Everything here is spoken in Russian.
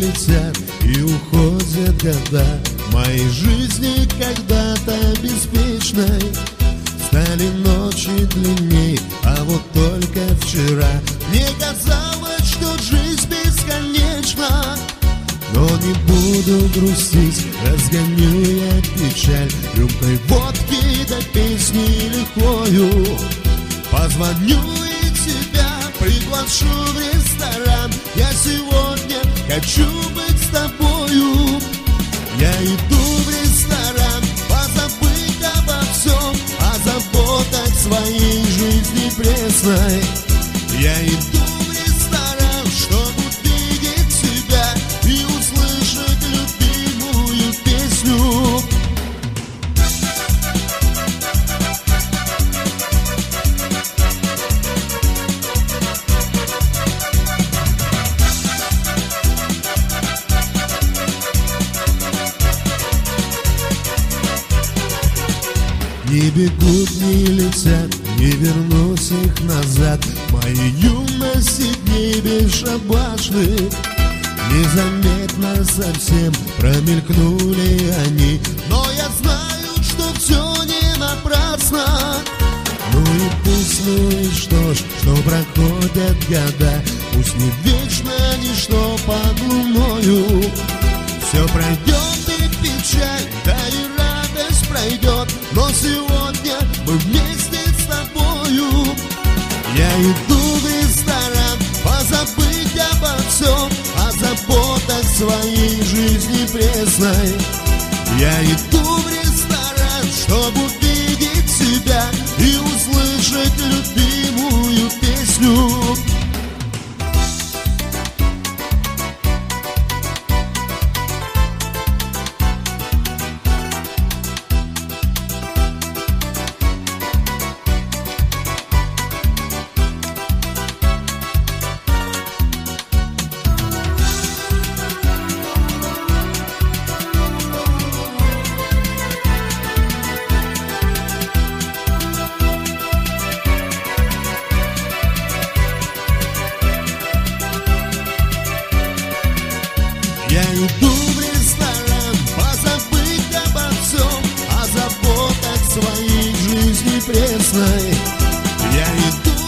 летят и уходят года. Моей жизни когда-то беспечной. Стали ночи длинней, а вот только вчера. Мне казалось, что жизнь бесконечна. Но не буду грустить, разгоню я печаль. Рюмкой водки до песни лихвою Позвоню приглашу в ресторан. Я сегодня хочу быть с тобою. Я иду в ресторан, позабыть обо всем О заботах своей жизни пресной. Я иду Не бегут, не летят, не вернусь их назад. Мои юности дней бесшабашных Незаметно совсем промелькнули они. Но я знаю, что все не напрасно. Ну и пусть, ну и что ж, что проходят года. Пусть не вечно ничто под луною. Все пройдет мы вместе с тобою. Я иду в ресторан Позабыть обо всем О заботах своей жизни пресной. Я иду в ресторан Чтобы увидеть себя И услышать любимую песню Я иду в ресторан позабыть обо всем О заботах своей жизни пресной. Я иду